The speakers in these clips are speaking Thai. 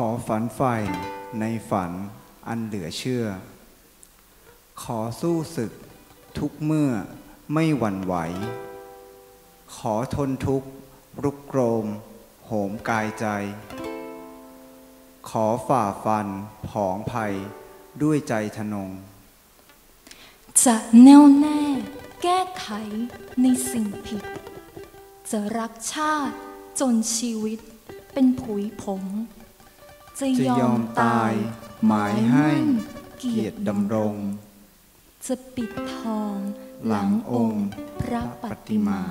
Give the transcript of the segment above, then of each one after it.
ขอฝันใฝ่ในฝันอันเหลือเชื่อ ขอสู้ศึกทุกเมื่อไม่หวั่นไหว ขอทนทุกข์รุกโรม โหมกายใจ ขอฝ่าฟันผองภัยด้วยใจทนง จะแน่วแน่แก้ไขในสิ่งผิด จะรักชาติจนชีวิตเป็นผุยผง จะจะยยออมมตาตายยหมายให้เกียรติดำรง จะปิดทอง หลังองค์ พระปฏิมา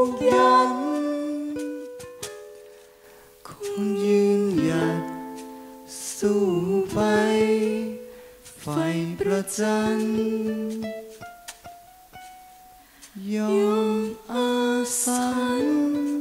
ทุกยันคงยืนหยัดสู้ไฟ ไฟประจันยอมอาสัน